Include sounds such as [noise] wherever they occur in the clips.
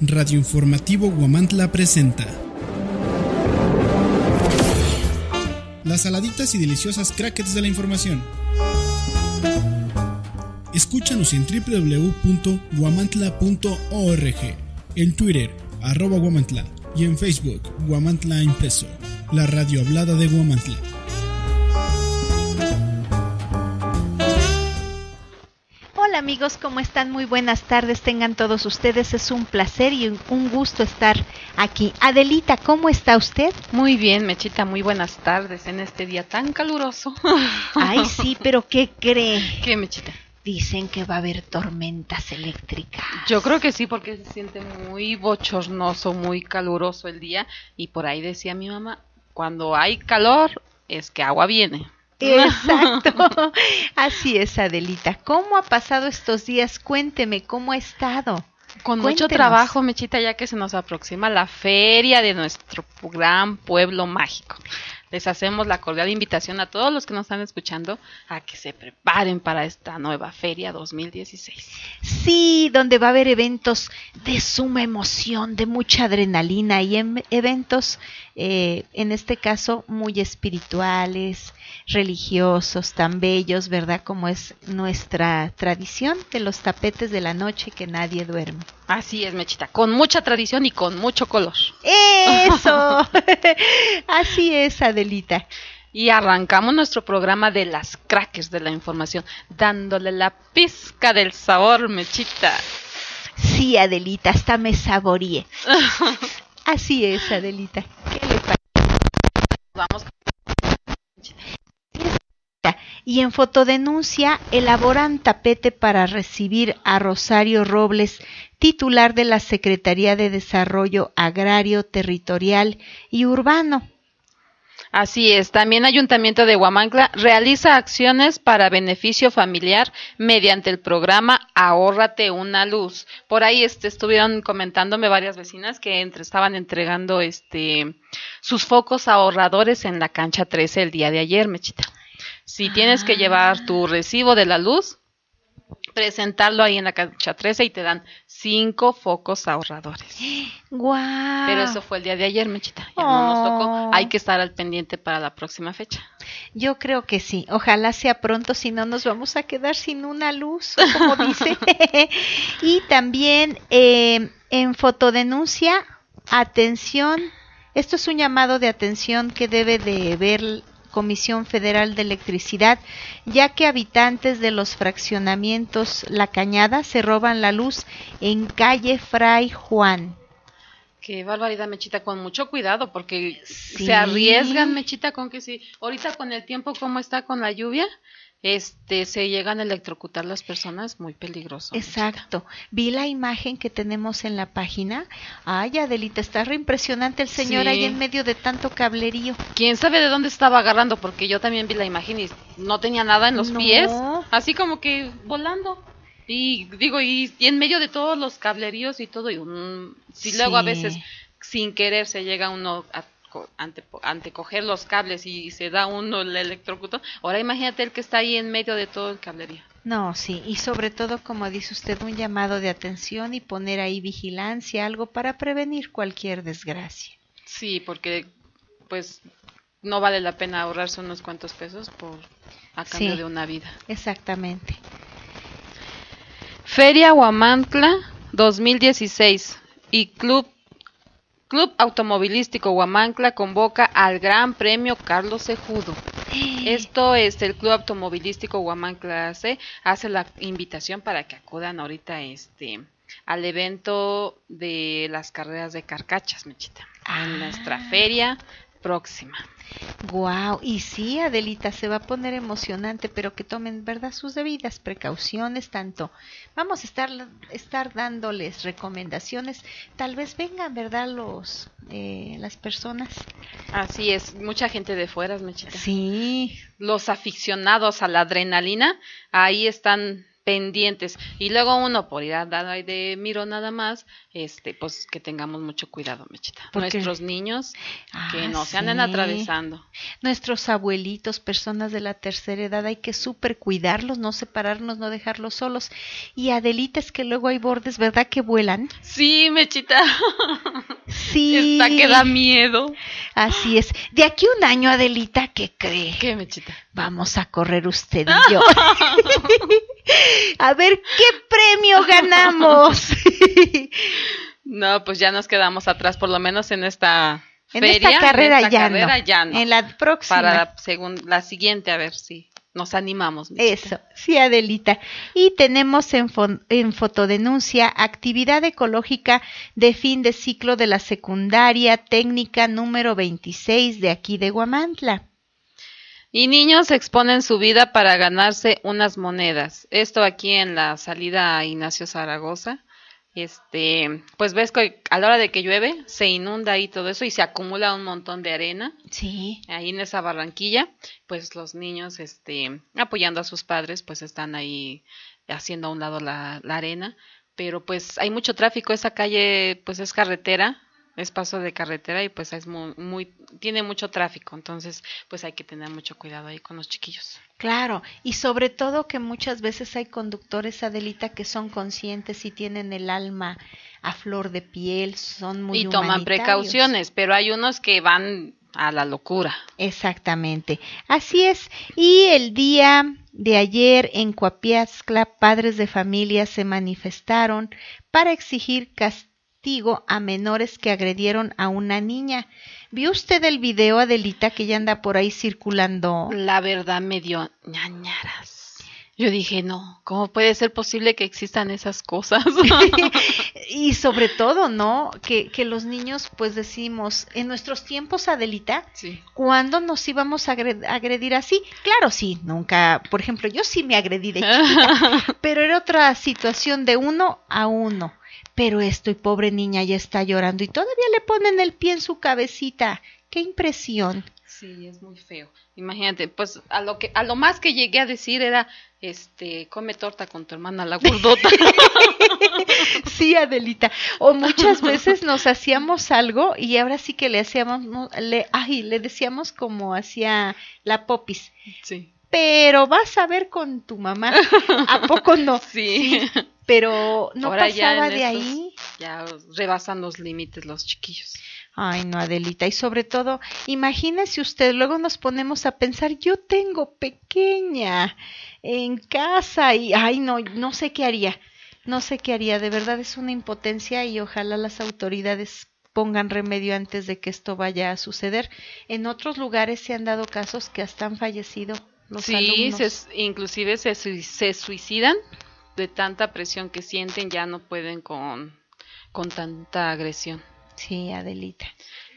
Radio Informativo Guamantla presenta Las saladitas y deliciosas crackets de la información. Escúchanos en www.guamantla.org, en Twitter, arroba Guamantla, y en Facebook, Guamantla Impreso, la radio hablada de Guamantla. Amigos, ¿cómo están? Muy buenas tardes, tengan todos ustedes. Es un placer y un gusto estar aquí. Adelita, ¿cómo está usted? Muy bien, Mechita, muy buenas tardes en este día tan caluroso. Ay, sí, pero ¿qué cree? ¿Qué, Mechita? Dicen que va a haber tormentas eléctricas. Yo creo que sí, porque se siente muy bochornoso, muy caluroso el día. Y por ahí decía mi mamá, cuando hay calor, es que agua viene. [laughs] Exacto. Así es, Adelita. ¿Cómo ha pasado estos días? Cuénteme, ¿cómo ha estado? Con mucho trabajo, Mechita, ya que se nos aproxima la feria de nuestro gran pueblo mágico. Les hacemos la cordial invitación a todos los que nos están escuchando a que se preparen para esta nueva feria 2016. Sí, donde va a haber eventos de suma emoción, de mucha adrenalina y em, eventos, eh, en este caso, muy espirituales, religiosos, tan bellos, ¿verdad? Como es nuestra tradición de los tapetes de la noche que nadie duerme. Así es, Mechita, con mucha tradición y con mucho color. Eso, [laughs] así es, Adelita. Y arrancamos nuestro programa de las crackers de la información, dándole la pizca del sabor, Mechita. Sí, Adelita, hasta me saboreé. [laughs] Así es, Adelita. Y en fotodenuncia elaboran tapete para recibir a Rosario Robles, titular de la Secretaría de Desarrollo Agrario, Territorial y Urbano. Así es, también Ayuntamiento de Huamancla realiza acciones para beneficio familiar mediante el programa Ahórrate una luz. Por ahí este, estuvieron comentándome varias vecinas que entre, estaban entregando este sus focos ahorradores en la cancha 13 el día de ayer, Mechita. Si tienes que llevar tu recibo de la luz, presentarlo ahí en la cancha 13 y te dan cinco focos ahorradores. ¡Guau! Pero eso fue el día de ayer, Mechita. Ya no nos tocó. Hay que estar al pendiente para la próxima fecha. Yo creo que sí. Ojalá sea pronto, si no nos vamos a quedar sin una luz, como [laughs] dice. y también eh, en fotodenuncia, atención. Esto es un llamado de atención que debe de ver Comisión Federal de Electricidad, ya que habitantes de los fraccionamientos La Cañada se roban la luz en calle Fray Juan. Qué barbaridad, Mechita, con mucho cuidado, porque se arriesgan, Mechita, con que si ahorita con el tiempo como está con la lluvia, este se llegan a electrocutar las personas, muy peligroso. Exacto. Vi la imagen que tenemos en la página. Ay, Adelita, está re impresionante el señor ahí en medio de tanto cablerío. ¿Quién sabe de dónde estaba agarrando? Porque yo también vi la imagen y no tenía nada en los pies, así como que volando. Y digo, y, en medio de todos los cableríos y todo, y luego a veces sin querer se llega uno a ante, ante coger los cables y se da uno el electrocuto. Ahora imagínate el que está ahí en medio de todo el cablería. No, sí, y sobre todo, como dice usted, un llamado de atención y poner ahí vigilancia, algo para prevenir cualquier desgracia. Sí, porque pues no vale la pena ahorrarse unos cuantos pesos por a cambio de una vida. Exactamente. Feria Huamantla 2016 y Club Club Automovilístico Huamancla convoca al Gran Premio Carlos Sejudo. [gasps] Esto es el Club Automovilístico Huamancla hace, hace la invitación para que acudan ahorita este al evento de las carreras de carcachas, Mechita, en nuestra ah. feria próxima. Wow, y sí, Adelita, se va a poner emocionante, pero que tomen, ¿verdad?, sus debidas precauciones, tanto. Vamos a estar, estar dándoles recomendaciones, tal vez vengan, ¿verdad?, los, eh, las personas. Así es, mucha gente de fuera, Mechita. Sí. Los aficionados a la adrenalina, ahí están pendientes. Y luego uno, por ir a dar ahí de miro nada más, este, pues que tengamos mucho cuidado, Mechita. Nuestros niños que Ah, no se anden sí. atravesando. Nuestros abuelitos, personas de la tercera edad, hay que súper cuidarlos, no separarnos, no dejarlos solos. Y Adelita, es que luego hay bordes, ¿verdad? Que vuelan. Sí, Mechita. [laughs] Sí. Está que da miedo. Así es. De aquí un año, Adelita, ¿qué cree? ¿Qué, Mechita? Vamos a correr usted y yo. [laughs] a ver qué premio ganamos. [laughs] No, pues ya nos quedamos atrás, por lo menos en esta en feria. esta carrera, en esta ya, carrera no. ya no. En la próxima. Para la, segun- la siguiente, a ver si nos animamos. Eso, sí, Adelita. Y tenemos en, en fotodenuncia actividad ecológica de fin de ciclo de la secundaria técnica número 26 de aquí de Guamantla. Y niños exponen su vida para ganarse unas monedas. Esto aquí en la salida a Ignacio Zaragoza. Este, pues ves que a la hora de que llueve se inunda ahí todo eso y se acumula un montón de arena Sí, ahí en esa barranquilla. Pues los niños, este, apoyando a sus padres, pues están ahí haciendo a un lado la, la arena. Pero pues hay mucho tráfico. Esa calle, pues es carretera, es paso de carretera y pues es muy, muy tiene mucho tráfico. Entonces, pues hay que tener mucho cuidado ahí con los chiquillos. claro. Y sobre todo que muchas veces hay conductores, Adelita, que son conscientes y tienen el alma a flor de piel, son muy y toman precauciones, pero hay unos que van a la locura. Exactamente, así es. Y el día de ayer en Coapiazcla, padres de familia se manifestaron para exigir castigo a menores que agredieron a una niña. ¿Vio usted el video, Adelita, que ya anda por ahí circulando? La verdad me dio ñañaras. Yo dije, no, ¿cómo puede ser posible que existan esas cosas? [laughs] [laughs] y sobre todo, ¿no? Que, que los niños, pues decimos, en nuestros tiempos, Adelita, sí. ¿Cuándo nos íbamos a agre- agredir así? Claro, sí, nunca. Por ejemplo, yo sí me agredí de [laughs] chiquita, pero era otra situación de uno a uno. Pero esto, y pobre niña ya está llorando y todavía le ponen el pie en su cabecita. ¡Qué impresión! Sí, es muy feo. Imagínate, pues a lo que a lo más que llegué a decir era este, come torta con tu hermana la gordota. [laughs] Sí, Adelita. O muchas veces nos hacíamos algo y ahora sí que le hacíamos, le, ay, le decíamos como hacía la popis. sí. Pero vas a ver con tu mamá. ¿A poco no? [laughs] Sí. Pero no Ahora pasaba de estos- ahí. Ya rebasan los límites los chiquillos. Ay, no, Adelita. Y sobre todo, imagínese usted, luego nos ponemos a pensar, yo tengo pequeña en casa y, ay, no, no sé qué haría. No sé qué haría. De verdad es una impotencia y ojalá las autoridades pongan remedio antes de que esto vaya a suceder. En otros lugares se han dado casos que hasta han fallecido los sí, alumnos. se- inclusive se, se suicidan de tanta presión que sienten, ya no pueden con, con tanta agresión. Sí, Adelita.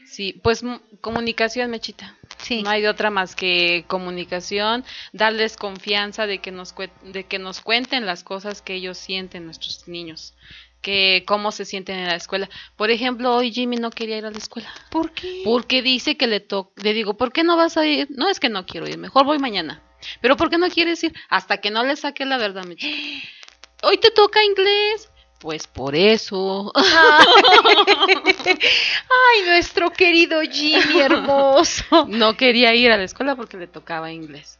Sí, pues m- comunicación, Mechita. Sí. No hay de otra más que comunicación, darles confianza de que nos de que nos cuenten las cosas que ellos sienten nuestros niños, que cómo se sienten en la escuela. Por ejemplo, hoy Jimmy no quería ir a la escuela ¿Por qué? porque dice que le toca. Le digo, ¿por qué no vas a ir? No es que no quiero ir, mejor voy mañana. Pero ¿por qué no quieres ir? Hasta que no le saque la verdad, Mechita. [gasps] [gasps] Hoy te toca inglés. Pues por eso. [laughs] Ay, nuestro querido Jimmy hermoso. No quería ir a la escuela porque le tocaba inglés.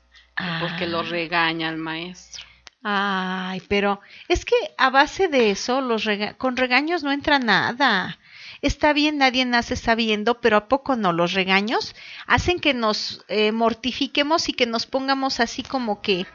Porque lo Ah. regaña el maestro. Ay, pero es que a base de eso, los rega- con regaños no entra nada. Está bien, nadie nace sabiendo, pero ¿a poco no? Los regaños hacen que nos eh, mortifiquemos y que nos pongamos así como que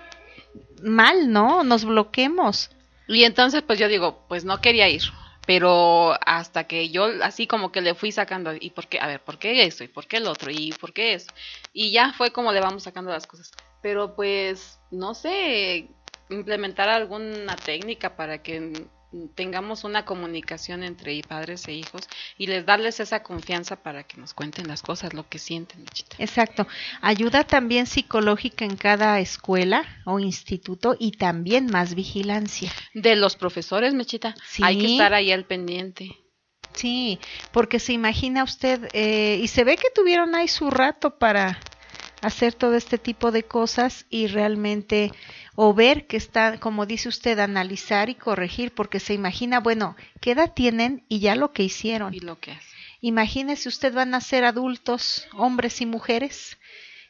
mal, ¿no? Nos bloquemos. Y entonces, pues yo digo, pues no quería ir. Pero hasta que yo así como que le fui sacando, ¿y por qué? A ver, ¿por qué esto? ¿Y por qué el otro? ¿Y por qué eso? Y ya fue como le vamos sacando las cosas. Pero pues, no sé, implementar alguna técnica para que tengamos una comunicación entre padres e hijos y les darles esa confianza para que nos cuenten las cosas, lo que sienten, Michita. Exacto. Ayuda también psicológica en cada escuela o instituto y también más vigilancia. De los profesores, Mechita, Sí. hay que estar ahí al pendiente. Sí, porque se imagina usted, eh, y se ve que tuvieron ahí su rato para hacer todo este tipo de cosas y realmente o ver que está, como dice usted, analizar y corregir, porque se imagina, bueno, ¿qué edad tienen y ya lo que hicieron? Y lo que hacen. Imagínese usted van a ser adultos, hombres y mujeres,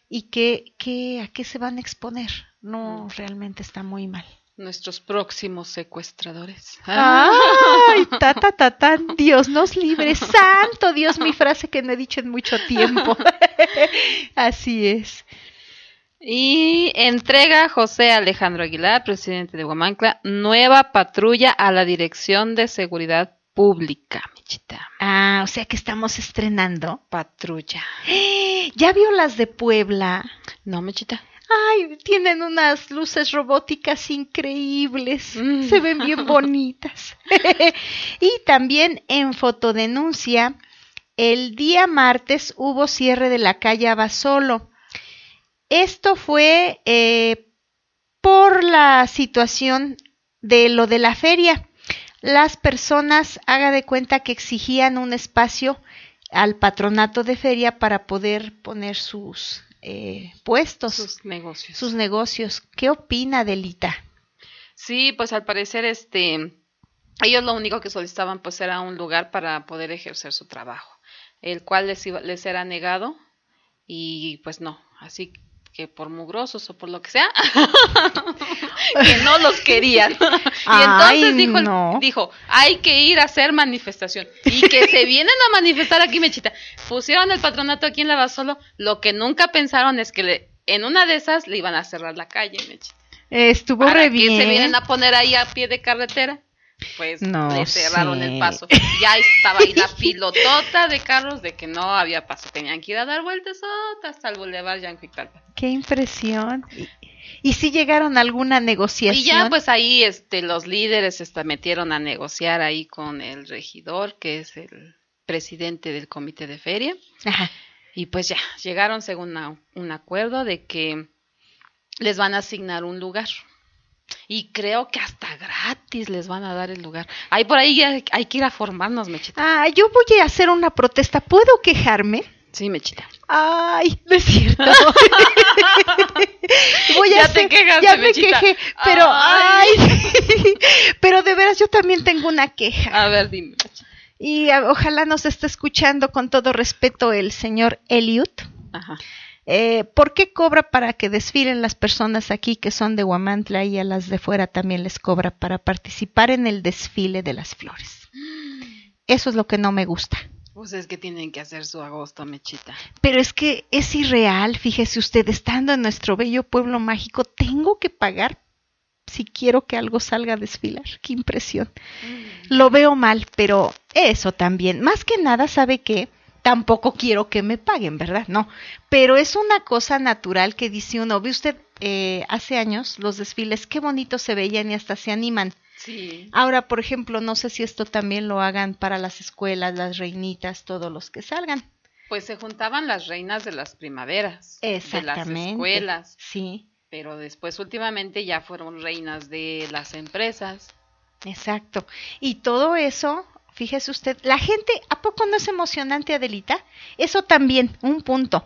y que, que, a qué se van a exponer. No, realmente está muy mal. Nuestros próximos secuestradores. ¡Ay! Ta, ta, ta, tan, [laughs] Dios nos libre. Santo Dios, mi frase que no he dicho en mucho tiempo. [laughs] Así es. Y entrega José Alejandro Aguilar, presidente de Huamancla, nueva patrulla a la Dirección de Seguridad Pública, Michita. Ah, o sea que estamos estrenando. Patrulla. [gasps] ¿Ya vio las de Puebla? No, Michita. Ay, tienen unas luces robóticas increíbles. Mm. Se ven bien bonitas. [laughs] y también en fotodenuncia, el día martes hubo cierre de la calle Abasolo. Esto fue eh, por la situación de lo de la feria. Las personas, haga de cuenta que exigían un espacio al patronato de feria para poder poner sus eh, puestos, sus, Sus negocios. negocios. ¿Qué opina Delita? Sí, pues al parecer, este, ellos lo único que solicitaban pues era un lugar para poder ejercer su trabajo, el cual les, iba- les era negado y pues no, así que por mugrosos o por lo que sea, [laughs] que no los querían. [laughs] y Ay, entonces dijo, no. dijo, hay que ir a hacer manifestación. Y que se vienen a manifestar aquí, Mechita. Pusieron el patronato aquí en Lavasolo, lo que nunca pensaron es que le- en una de esas le iban a cerrar la calle, Mechita. Estuvo ¿Para re bien. se vienen a poner ahí a pie de carretera? Pues No le cerraron sé. el paso. Ya estaba ahí la pilotota de carros de que no había paso. Tenían que ir a dar vueltas hasta el Boulevard Yanco y Talpa. Qué impresión. ¿Y, y si llegaron a alguna negociación? Y ya pues ahí este los líderes se metieron a negociar ahí con el regidor, que es el presidente del comité de feria. Ajá. Y pues ya, llegaron según un acuerdo de que les van a asignar un lugar. Y creo que hasta gratis les van a dar el lugar. Ahí por ahí ya hay que ir a formarnos, Mechita. Ah, yo voy a hacer una protesta. ¿Puedo quejarme? Sí, Mechita. Ay, no es cierto. [laughs] Voy a Ya te hacer- quejaste, ya me Mechita. quejé, pero ay. Ay. [laughs] pero de veras yo también tengo una queja A ver, dime. Y ah, ojalá nos esté escuchando con todo respeto el señor Elliot. Ajá. Eh, ¿Por qué cobra para que desfilen las personas aquí que son de Huamantla y a las de fuera también les cobra para participar en el desfile de las flores? Eso es lo que no me gusta. Pues es que tienen que hacer su agosto, Mechita. Pero es que es irreal, fíjese usted, estando en nuestro bello pueblo mágico, tengo que pagar si quiero que algo salga a desfilar. Qué impresión. Lo veo mal, pero eso también. Más que nada, ¿sabe qué? Tampoco quiero que me paguen, ¿verdad? No. Pero es una cosa natural que dice uno. Ve usted, eh, hace años los desfiles, qué bonitos se veían y hasta se animan. Sí. Ahora, por ejemplo, no sé si esto también lo hagan para las escuelas, las reinitas, todos los que salgan. Pues se juntaban las reinas de las primaveras, de las Exactamente. escuelas, Sí, pero después últimamente ya fueron reinas de las empresas. exacto. Y todo eso, fíjese usted, la gente, ¿a poco no es emocionante, Adelita? Eso también, un punto.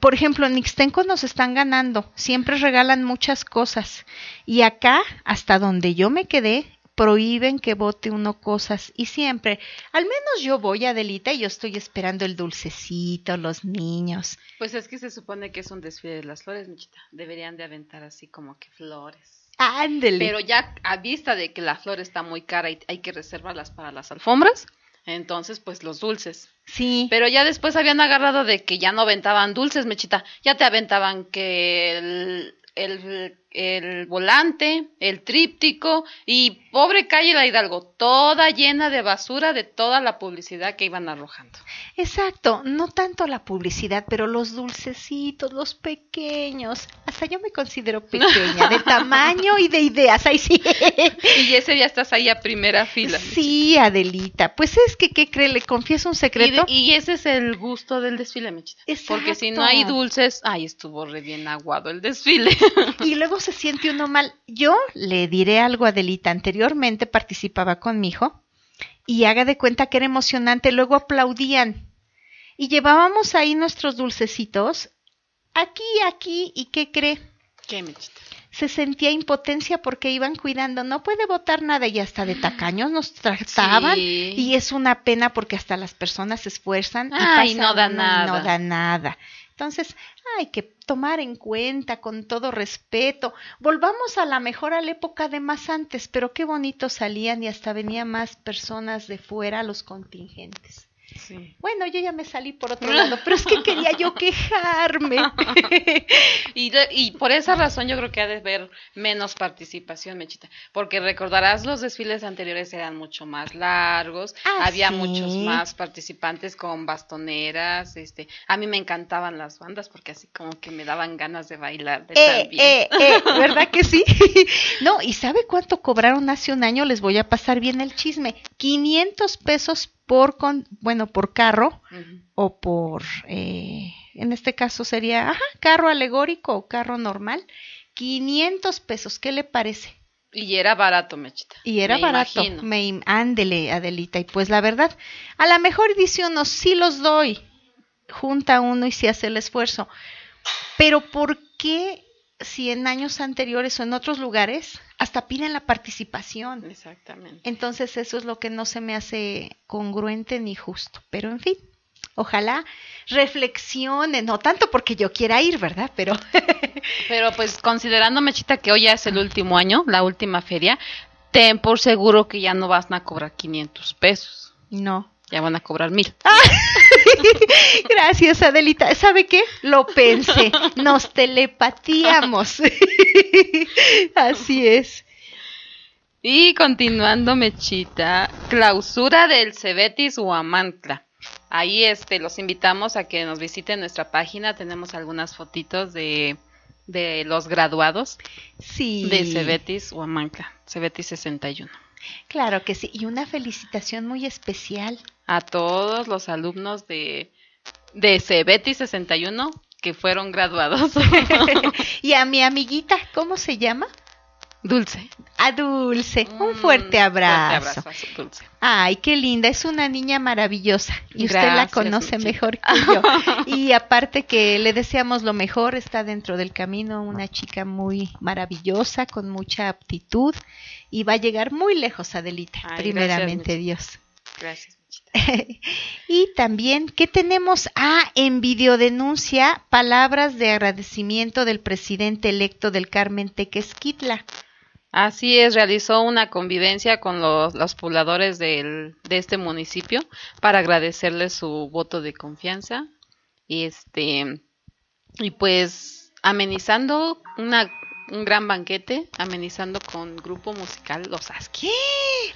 Por ejemplo, en Ixtenco nos están ganando, siempre regalan muchas cosas. Y acá, hasta donde yo me quedé, prohíben que vote uno cosas. Y siempre, al menos yo voy, Adelita, y yo estoy esperando el dulcecito, los niños. Pues es que se supone que es un desfile de las flores, Michita. Deberían de aventar así como que flores. Ándele. Pero ya a vista de que la flor está muy cara y hay que reservarlas para las alfombras, entonces pues los dulces. sí. Pero ya después habían agarrado de que ya no aventaban dulces, Mechita. Ya te aventaban que el, el, el volante, el tríptico y pobre calle La Hidalgo, toda llena de basura de toda la publicidad que iban arrojando. Exacto, no tanto la publicidad, pero los dulcecitos, los pequeños. Hasta yo me considero pequeña, de [laughs] tamaño y de ideas. Ay, sí. Y ese día estás ahí a primera fila. Sí, Adelita. Pues es que, ¿qué cree? Le confieso un Y, secreto. de- y ese es el gusto del desfile, Mechita. Porque si no hay dulces, ay, estuvo re bien aguado el desfile. Y luego se siente uno mal. Yo le diré algo a Adelita. Anteriormente participaba con mi hijo y haga de cuenta que era emocionante. Luego aplaudían y llevábamos ahí nuestros dulcecitos aquí, aquí, ¿y qué cree? Se sentía impotencia porque iban cuidando, no puede votar nada y hasta de tacaños nos trataban Sí. y es una pena porque hasta las personas se esfuerzan y, no da nada. no da nada. Entonces, hay que tomar en cuenta con todo respeto. Volvamos a la mejor a la época de más antes, pero qué bonito salían y hasta venían más personas de fuera a los contingentes. Sí. Bueno, yo ya me salí por otro [laughs] lado, pero es que quería yo quejarme. [laughs] Y, y por esa razón yo creo que ha de haber menos participación, Mechita, porque recordarás los desfiles anteriores eran mucho más largos, Ah, había sí. muchos más participantes con bastoneras, este, a mí me encantaban las bandas porque así como que me daban ganas de bailar de Eh, eh, eh, [laughs] ¿verdad que sí? no, ¿y sabe cuánto cobraron hace un año? Les voy a pasar bien el chisme. 500 pesos por, con, bueno, por carro o por, eh, en este caso sería, ajá, carro alegórico o carro normal. 500 pesos, ¿qué le parece? Y era barato, Mechita. Y era me barato. imagino. Me ándele, Adelita. Y pues la verdad, a lo mejor dice uno, sí los doy. Junta uno y se hace el esfuerzo. Pero ¿por qué si en años anteriores o en otros lugares hasta piden la participación? Exactamente. Entonces eso es lo que no se me hace congruente ni justo. Pero en fin, ojalá reflexionen, no tanto porque yo quiera ir, ¿verdad? Pero [laughs] Pero pues considerando, Mechita, que hoy ya es el último año, la última feria, ten por seguro que ya no van a cobrar 500 pesos, no. ya van a cobrar mil. [laughs] Gracias, Adelita. ¿Sabe qué? Lo pensé. Nos telepatíamos. [laughs] Así es. Y continuando, Mechita, clausura del Cebetis Huamantla. Ahí este, los invitamos a que nos visiten nuestra página. Tenemos algunas fotitos de, de los graduados Sí. de Cebetis Huamantla, Cebetis 61. Claro que sí. Y una felicitación muy especial. A todos los alumnos de, de Cebetis 61 que fueron graduados. [laughs] y a mi amiguita, ¿cómo se llama? Dulce. A Dulce. Un Mm, fuerte abrazo. Fuerte abrazo Dulce. Ay, qué linda, es una niña maravillosa y usted la conoce mejor que yo. [laughs] Y aparte que le deseamos lo mejor, está dentro del camino una chica muy maravillosa, con mucha aptitud y va a llegar muy lejos, Adelita, Ay, primeramente gracias, Dios. Gracias. [laughs] y también, ¿qué tenemos? Ah, en videodenuncia, palabras de agradecimiento del presidente electo del Carmen Tequesquitla. Así es, realizó una convivencia con los, los pobladores de este municipio para agradecerles su voto de confianza y este y pues amenizando una un gran banquete, amenizando con grupo musical Los Aski.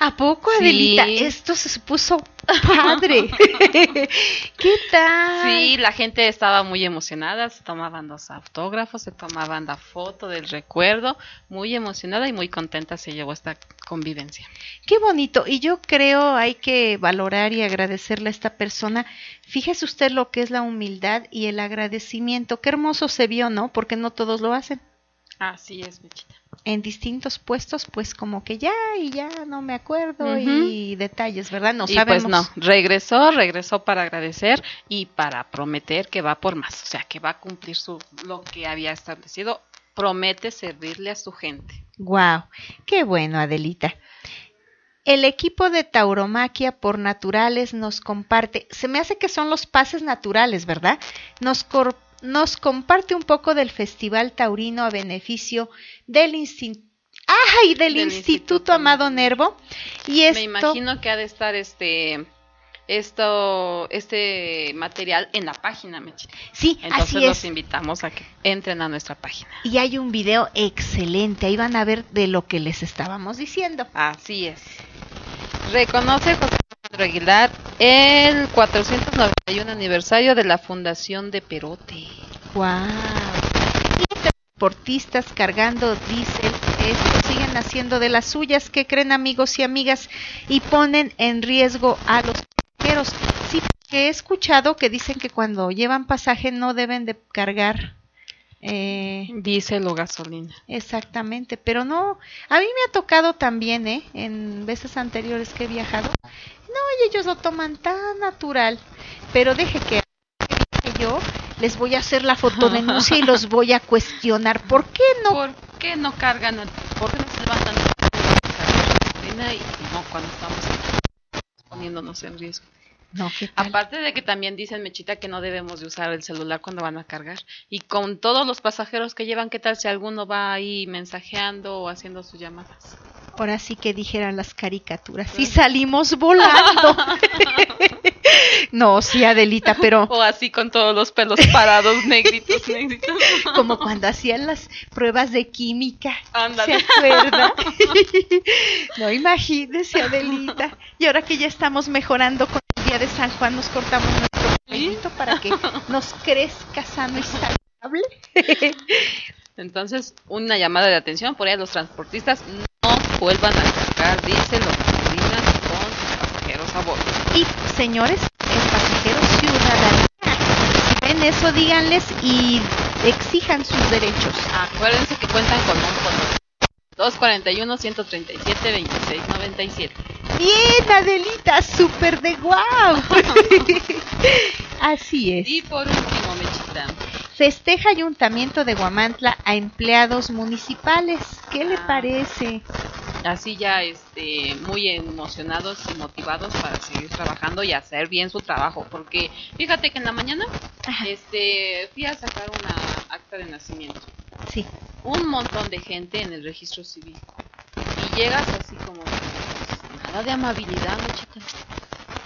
¿A poco, Sí. Adelita? Esto se puso padre. [laughs] ¿Qué tal? Sí, la gente estaba muy emocionada, se tomaban los autógrafos, se tomaban la foto del recuerdo, muy emocionada y muy contenta se llevó esta convivencia. Qué bonito. Y yo creo hay que valorar y agradecerle a esta persona. Fíjese usted lo que es la humildad y el agradecimiento. Qué hermoso se vio, ¿no? Porque no todos lo hacen. Así es, Mechita. En distintos puestos, pues como que ya y ya no me acuerdo y detalles, ¿verdad? No y sabemos. pues no, regresó, regresó para agradecer y para prometer que va por más, o sea, que va a cumplir su lo que había establecido, promete servirle a su gente. Wow, qué bueno, Adelita. El equipo de tauromaquia por naturales nos comparte, se me hace que son los pases naturales, ¿verdad? Nos, cor- nos comparte un poco del Festival Taurino a beneficio del Instituto. ¡Ay! Del, Del Instituto, Instituto Amado Nervo. Y esto, Me imagino que ha de estar este esto este material en la página, sí, Entonces así los es. invitamos a que entren a nuestra página. Y hay un video excelente, ahí van a ver de lo que les estábamos diciendo. Así es. Reconoce José Alejandro Aguilar el 491 aniversario de la Fundación de Perote. Wow. Y transportistas cargando diésel, esto siguen haciendo de las suyas, que creen amigos y amigas? Y ponen en riesgo a los pasajeros. Sí, que he escuchado que dicen que cuando llevan pasaje no deben de cargar. Eh, Diésel o gasolina. exactamente, pero no, a mí me ha tocado también, ¿eh? En veces anteriores que he viajado. No, y ellos lo toman tan natural, pero deje que que yo les voy a hacer la fotodenuncia y los [laughs] voy a cuestionar. ¿Por qué no? ¿Por qué no cargan? ¿Por qué no se levantan y no cuando estamos poniéndonos en riesgo? No, Aparte de que también dicen, Mechita, que no debemos de usar el celular cuando van a cargar. Y con todos los pasajeros que llevan, ¿qué tal si alguno va ahí mensajeando o haciendo sus llamadas? Ahora sí que dijeran las caricaturas. Y salimos volando. [laughs] no, sí, Adelita, pero. [laughs] O así con todos los pelos parados, negritos, [laughs] negritos. Como cuando hacían las pruebas de química. ¿Se acuerda? no, imagínese, Adelita. Y ahora que ya estamos mejorando con de San Juan, nos cortamos nuestro pelito para que [laughs] nos crezca sano y saludable. [laughs] Entonces, una llamada de atención por ahí a los transportistas vuelvan a cargar diésel o gasolina con sus pasajeros a bordo. Y señores, el pasajero ciudadano, si ven eso, díganles y exijan sus derechos. Acuérdense que cuentan con un fondo. 241-137-2697. Bien, Adelita, súper de guau. [laughs] Así es. Y por último, Mechita. Festeja Ayuntamiento de Guamantla a empleados municipales. ¿Qué le ah. parece? Así ya este, muy emocionados y motivados para seguir trabajando y hacer bien su trabajo. Porque fíjate que en la mañana este, fui a sacar una acta de nacimiento. Sí. Un montón de gente en el registro civil. Y llegas así como nada de amabilidad, muchachos.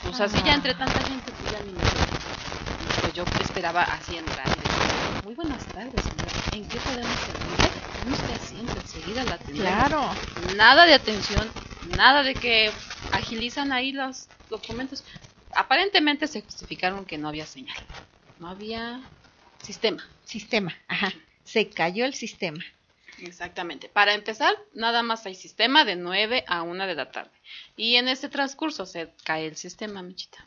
Pues así ya entre tanta gente, pues ya ni me Pues yo esperaba así entrar y muy buenas tardes, señora. ¿En qué podemos servirle? Usted siempre enseguida la Claro. Nada de atención, nada de que agilizan ahí los documentos. Aparentemente se justificaron que no había señal. No había sistema. Sistema, ajá. Se cayó el sistema. Exactamente. Para empezar, nada más hay sistema de 9 a 1 de la tarde. Y en este transcurso se cae el sistema, Michita.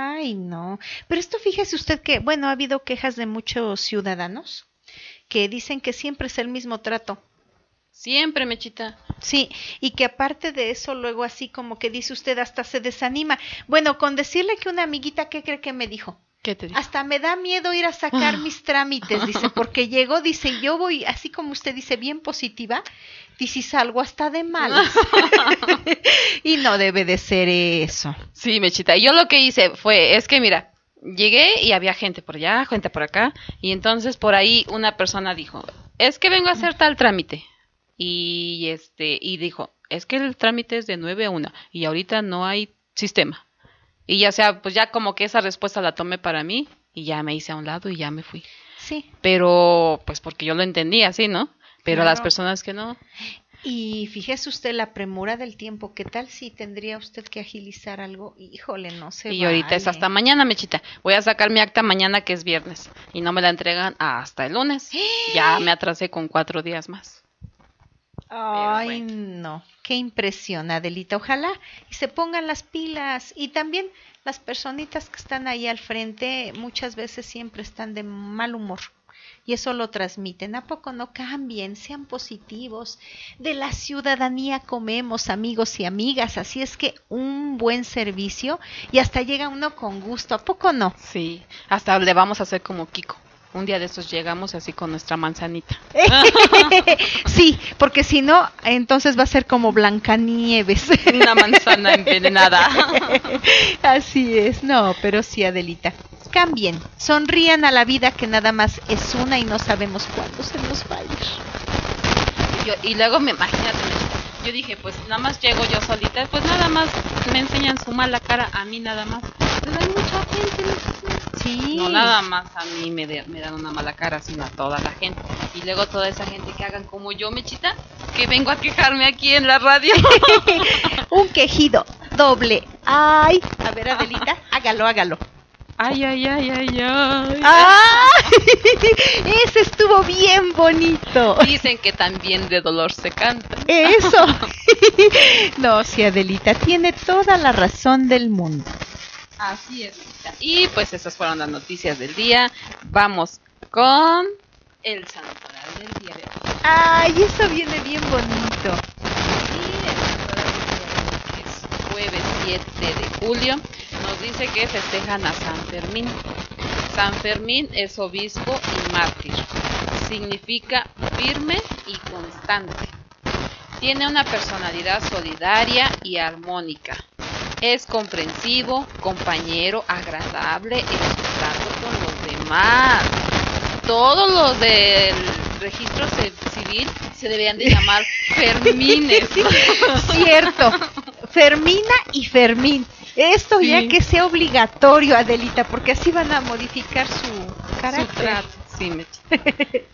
Ay, no. Pero esto fíjese usted que, bueno, ha habido quejas de muchos ciudadanos que dicen que siempre es el mismo trato. Siempre, Mechita. Sí, y que aparte de eso, luego así como que dice usted, hasta se desanima. Bueno, con decirle que una amiguita, ¿qué cree que me dijo? Hasta me da miedo ir a sacar ah. mis trámites, dice, [laughs] porque llegó, dice, yo voy, así como usted dice, bien positiva, dice, salgo hasta de mal. [laughs] [laughs] y no debe de ser eso. Sí, Mechita. Yo lo que hice fue, es que mira, llegué y había gente por allá, gente por acá, y entonces por ahí una persona dijo, es que vengo a hacer tal trámite. Y este, y dijo, es que el trámite es de 9 a 1 y ahorita no hay sistema. Y ya sea, pues ya como que esa respuesta la tomé para mí y ya me hice a un lado y ya me fui. Sí. Pero, pues porque yo lo entendía así, ¿no? Pero las personas que no. Y fíjese usted la premura del tiempo, ¿qué tal si tendría usted que agilizar algo? Híjole, no sé. Y ahorita es hasta mañana, Mechita. Voy a sacar mi acta mañana que es viernes y no me la entregan hasta el lunes. [gasps] Ya me atrasé con cuatro días más. Ay, no, qué impresión, Adelita. Ojalá y se pongan las pilas. Y también las personitas que están ahí al frente muchas veces siempre están de mal humor. Y eso lo transmiten. ¿A poco no cambien? Sean positivos. De la ciudadanía comemos, amigos y amigas. Así es que un buen servicio y hasta llega uno con gusto. ¿A poco no? Sí, hasta le vamos a hacer como Kiko. Un día de estos llegamos así con nuestra manzanita. [laughs] sí, porque si no, entonces va a ser como Blancanieves. Una manzana envenenada. [laughs] así es, no, pero sí, Adelita. Cambien, sonrían a la vida que nada más es una y no sabemos cuándo se nos va a ir. y luego me imagínate, yo dije, pues nada más llego yo solita, pues nada más me enseñan su mala cara a mí nada más. Pero hay mucha gente, Sí. No nada más a mí me, me, dan una mala cara, sino a toda la gente. Y luego toda esa gente que hagan como yo, Mechita, que vengo a quejarme aquí en la radio. [laughs] Un quejido doble. Ay, a ver, Adelita, [laughs] hágalo, hágalo. Ay, ay, ay, ay, ay. [laughs] Ese estuvo bien bonito. Dicen que también de dolor se canta. Eso. no, si Adelita tiene toda la razón del mundo. Así es. Y pues esas fueron las noticias del día. Vamos con el santoral del día de hoy. Ay, eso viene bien bonito. Y el santoral del día de hoy es jueves 7 de julio. Nos dice que festejan a San Fermín. San Fermín es obispo y mártir. Significa firme y constante. Tiene una personalidad solidaria y armónica. Es comprensivo, compañero, agradable, expresado con los demás. Todos los del registro civil se deberían de llamar [laughs] Fermines. Cierto. Fermina y Fermín. Esto ya que sea obligatorio, Adelita, porque así van a modificar su carácter. Sí, me... [laughs]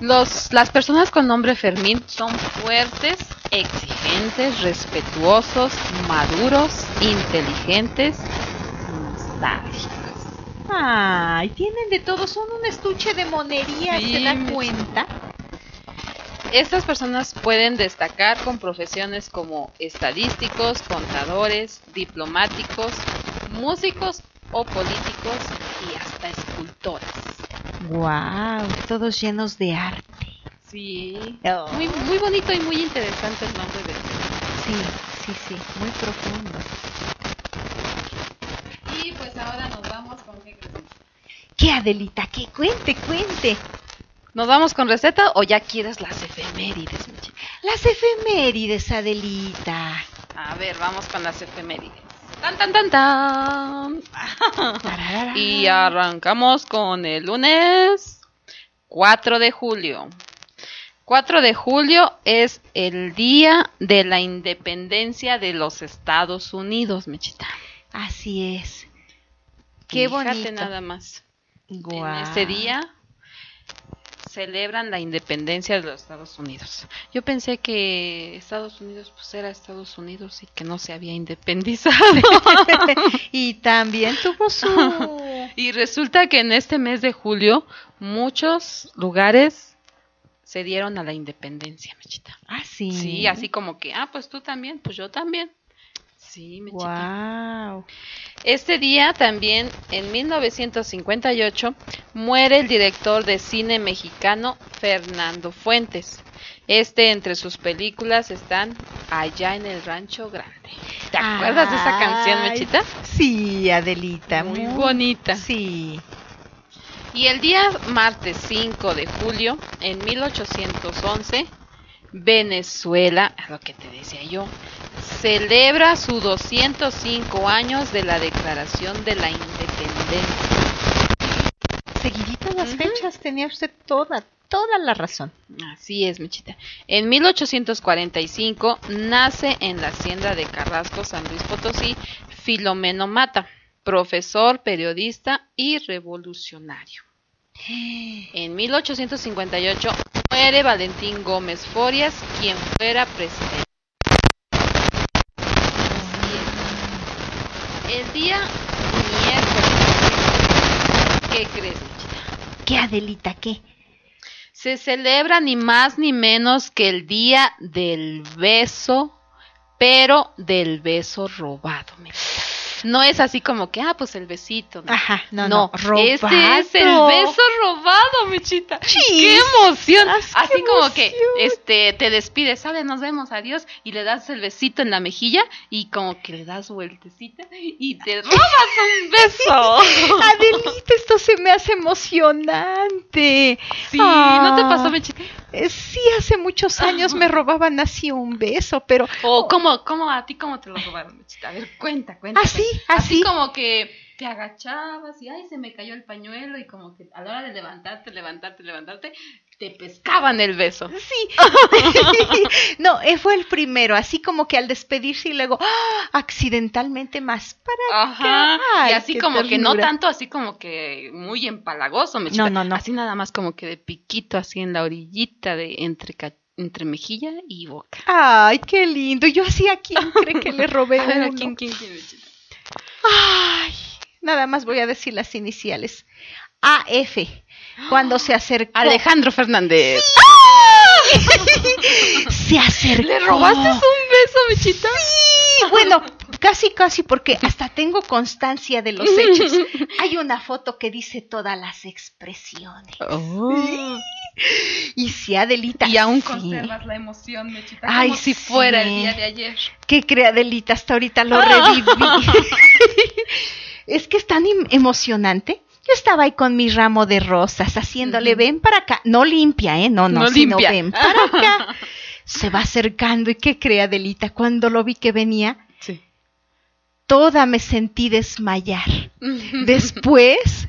Los, las personas con nombre Fermín son fuertes, exigentes, respetuosos, maduros, inteligentes, nostálgicos. Ay, tienen de todo, son un estuche de monería, ¿se da cuenta? Estas personas pueden destacar con profesiones como estadísticos, contadores, diplomáticos, músicos o políticos y hasta escultores. Wow, todos llenos de arte. Sí. Oh. Muy, muy bonito y muy interesante el nombre de Sí, sí, sí, muy profundo. Y pues ahora nos vamos con qué ¿Qué, Adelita? ¿Qué? Cuente, cuente. ¿Nos vamos con receta o ya quieres las efemérides, Las efemérides, Adelita. A ver, vamos con las efemérides. Tan, tan, tan, tan. y arrancamos con el lunes 4 de julio. 4 de julio es el día de la independencia de los Estados Unidos, Mechita. Así es. Qué Fíjate bonito. nada más. En ese día celebran la independencia de los Estados Unidos. Yo pensé que Estados Unidos pues era Estados Unidos y que no se había independizado. [laughs] [laughs] y también tuvo su... y resulta que en este mes de julio muchos lugares se dieron a la independencia, Mechita. Ah, sí. Sí, así como que, ah, pues tú también, pues yo también. Sí, Wow. Este día también, en 1958, muere el director de cine mexicano Fernando Fuentes. Este entre sus películas están Allá en el Rancho Grande. ¿Te acuerdas de esa canción, Mechita? Sí, Adelita. Muy, muy bonita. Sí. Y el día martes 5 de julio, en 1811, Venezuela, es lo que te decía yo, celebra sus 205 años de la declaración de la independencia. Seguiditas las fechas, tenía usted toda, toda la razón. Así es, Mechita. En 1845 nace en la hacienda de Carrasco, San Luis Potosí, Filomeno Mata, profesor, periodista y revolucionario. [gasps] En 1858 muere Valentín Gómez Forias, quien fuera presidente. El día miércoles, ¿qué crees, ¿Qué, Adelita, qué? Se celebra ni más ni menos que el día del beso, pero del beso robado, no es así como que, ah, pues el besito. Ajá, no, no. no Este es el beso robado, Michita. ¡Qué emoción! así como que, este, te despides, ¿sabes? Nos vemos, adiós. Y le das el besito en la mejilla y como que le das vueltecita y te robas un beso. [laughs] Adelita, esto se me hace emocionante. Sí, ¿no te pasó, Michita? Eh, sí, hace muchos años me [laughs] robaban así un beso, pero... O, ¿cómo, cómo, a ti cómo te lo robaron, Michita? A ver, cuenta, cuenta. Así, así. Así como que te agachabas y ay, se me cayó el pañuelo y como que a la hora de levantarte, levantarte, levantarte, te pescaban el beso. Sí. [laughs] no, eh, fue el primero, así como que al despedirse y luego ¡ah! accidentalmente más para Ajá. y así como que no tanto así como que muy empalagoso, me No, no, no. Así nada más como que de piquito así en la orillita de entre entre mejilla y boca. Ay, qué lindo. Yo así a quién cree que le robé [laughs] uno. quién, quién, quién, Ay, nada más voy a decir las iniciales. AF. Cuando se acercó. Alejandro Fernández. [laughs] se acercó. ¿Le robaste un beso, bichita? Sí, bueno, casi, casi, porque hasta tengo constancia de los hechos. [laughs] Hay una foto que dice todas las expresiones. Oh. Y si Adelita. Y aún conservas la emoción, Mechita. Ay, si fuera el día de ayer. ¿Qué cree Adelita? Hasta ahorita lo reviví. [laughs] es que es tan emocionante Yo estaba ahí con mi ramo de rosas, haciéndole, ven para acá. No limpia, ¿eh? No, no, No sino limpia. ven para acá. [laughs] Se va acercando y qué cree Adelita, cuando lo vi que venía, Sí. Toda me sentí desmayar. Después,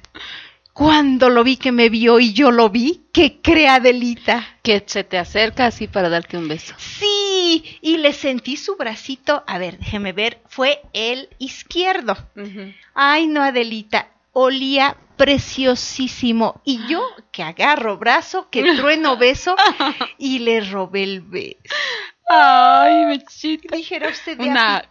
cuando lo vi que me vio y yo lo vi, ¿qué cree Adelita? Que se te acerca así para darte un beso. Sí, y le sentí su bracito, a ver, déjeme ver, fue el izquierdo. Ay, no, Adelita, olía preciosísimo. Y yo que agarro brazo, que [laughs] trueno beso [laughs] y le robé el beso. Ay, mechita. Dijera usted de Una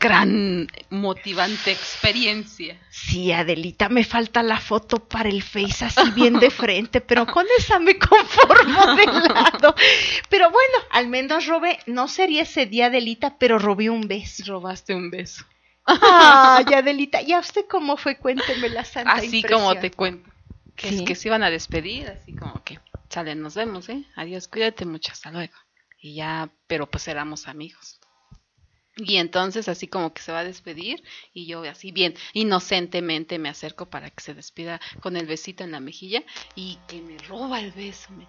gran motivante experiencia. Sí, Adelita, me falta la foto para el Face así bien de frente, pero con esa me conformo de [laughs] lado. Pero bueno, al menos robé, no sería ese día, Adelita, pero robé un beso. Robaste un beso. Ay, Adelita, ¿y a usted cómo fue? Cuénteme la santa Así como te cuento. Que Sí. es que se iban a despedir, así como que, sale, nos vemos, ¿eh? Adiós, cuídate mucho, hasta luego. Y ya, pero pues éramos amigos. Y entonces así como que se va a despedir y yo así bien inocentemente me acerco para que se despida con el besito en la mejilla y que me roba el beso. me-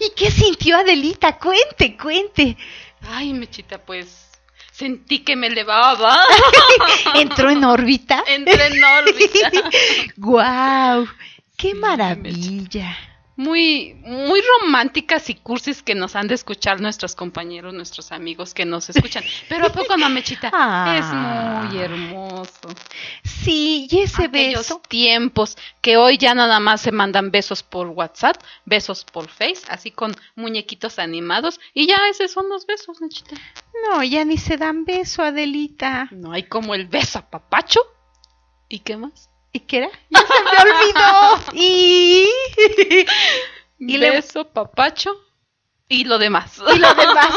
¿Y qué sintió Adelita? Cuente, cuente. Ay, mechita, pues sentí que me elevaba. [laughs] Entró en órbita. Entré en órbita. [laughs] ¡Guau! ¡Qué maravilla! Muy, muy románticas y cursis que nos han de escuchar nuestros compañeros, nuestros amigos que nos escuchan. Pero a poco no, Mechita, [laughs] Ah. es muy hermoso. Sí, y ese Aquellos beso. tiempos que hoy ya nada más se mandan besos por WhatsApp, besos por Face, así con muñequitos animados, y ya esos son los besos, Mechita. No, ya ni se dan beso, Adelita. No hay como el beso a papacho. ¿Y qué más? ¿Y qué era? Ya se me olvidó. Y... [laughs] Y le- beso, papacho y lo demás. y lo demás.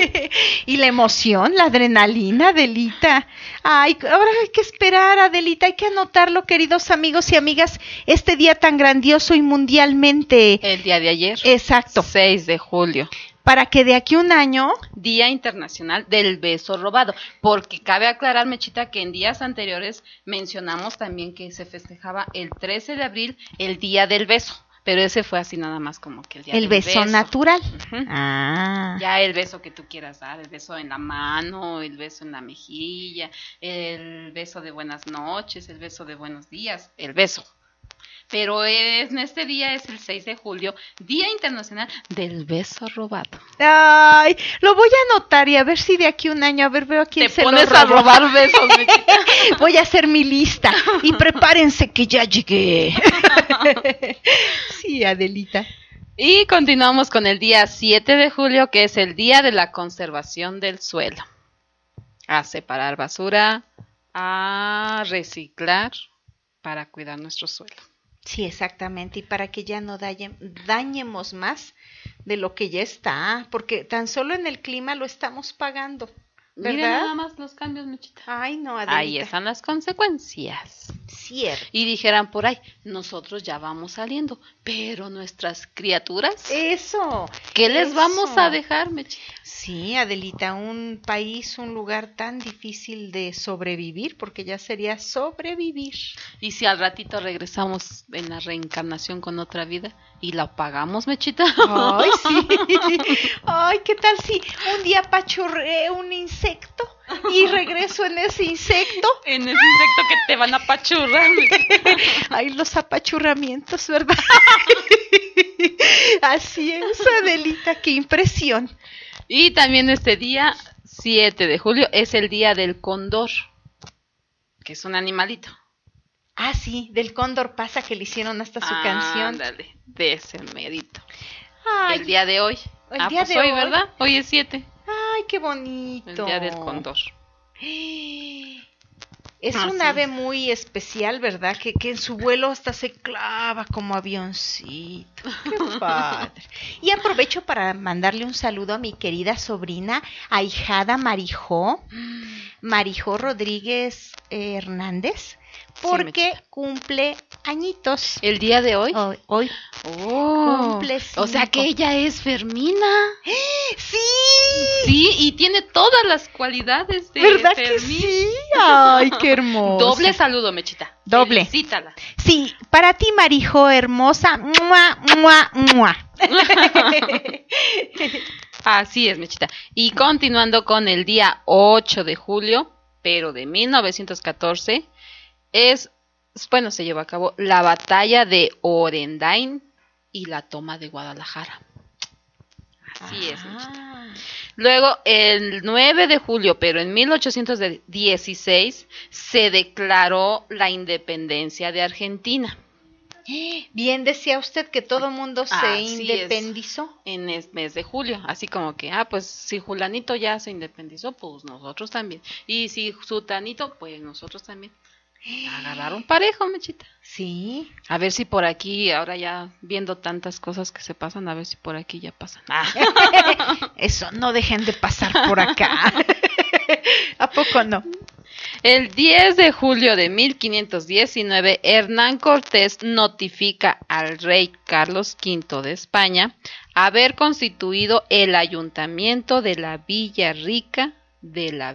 [laughs] y la emoción, la adrenalina, Adelita. Ay, ahora hay que esperar, Adelita. Hay que anotarlo, queridos amigos y amigas, este día tan grandioso y mundialmente. El día de ayer. Exacto. 6 de julio. Para que de aquí a un año Día Internacional del Beso Robado, porque cabe aclarar, Mechita, que en días anteriores mencionamos también que se festejaba el 13 de abril el Día del Beso, pero ese fue así nada más como que el día el del beso, natural. Ujú. Ah. Ya el beso que tú quieras dar, el beso en la mano, el beso en la mejilla, el beso de buenas noches, el beso de buenos días, el beso. Pero en este día es el 6 de julio, Día Internacional del Beso Robado. Ay, lo voy a anotar y a ver si de aquí a un año, a ver, veo a quién Te se pones lo a robar besos. [laughs] Voy a hacer mi lista y prepárense que ya llegué. [laughs] sí, Adelita. Y continuamos con el día 7 de julio, que es el Día de la Conservación del Suelo. A separar basura, a reciclar para cuidar nuestro suelo. Sí, exactamente, y para que ya no dañe- dañemos más de lo que ya está, porque tan solo en el clima lo estamos pagando, Miren ¿verdad? nada más los cambios, Michita. Ay, no, Adelita. Ahí están las consecuencias. Cierto. Y dijeran por ahí, nosotros ya vamos saliendo, pero nuestras criaturas, Eso. ¿qué les vamos a dejar, Michita? Sí, Adelita, un país, un lugar tan difícil de sobrevivir, porque ya sería sobrevivir. Y si al ratito regresamos en la reencarnación con otra vida y la pagamos, Mechita. Ay, sí. [laughs] Ay, ¿qué tal si un día apachurré un insecto y regreso en ese insecto? [laughs] En ese insecto que te van a pachurrar. [laughs] Ay, los apachurramientos, ¿verdad? [laughs] Así es, Adelita, qué impresión. Y también este día, 7 de julio, es el día del cóndor, que es un animalito. Ah, sí, del cóndor pasa que le hicieron hasta su canción. Ándale, de ese merito. Ay, el día de hoy. el ah, día pues de hoy, hoy. ¿verdad? Hoy es 7, ay, qué bonito. el día del cóndor. [gasps] Es Así un ave muy especial, ¿verdad? Que, que en su vuelo hasta se clava como avioncito. Qué [laughs] padre. Y aprovecho para mandarle un saludo a mi querida sobrina, ahijada Marijó, [gasps] Marijó Rodríguez eh, Hernández, porque cumple añitos. El día de hoy. Hoy, hoy. Oh, Cumple o sea que cinco. ella es Fermina. ¡Sí! Sí, y tiene todas las cualidades de ¿Verdad que sí? [laughs] ¡Ay, qué hermoso! Doble saludo, Mechita. Doble. Felicítala. Sí, para ti, Marijo, hermosa. ¡Mua, mua, mua! [laughs] Así es, Mechita. Y continuando con el día 8 de julio, pero de 1914, es, bueno, se llevó a cabo la batalla de Orendain y la toma de Guadalajara. Así es. Ah. Luego, el 9 de julio, pero en 1816, se declaró la independencia de Argentina. Bien decía usted que todo mundo se Así es. independizó. en el mes de julio, así como que, ah, pues si Julanito ya se independizó, pues nosotros también. Y si Sutanito, pues nosotros también. Agarraron parejo, mechita. Sí. A ver si por aquí, ahora ya viendo tantas cosas que se pasan, a ver si por aquí ya pasan. Ah. [laughs] Eso, no dejen de pasar por acá. [laughs] ¿A poco no? El 10 de julio de 1519, Hernán Cortés notifica al rey Carlos V de España haber constituido el ayuntamiento de la Villa Rica de la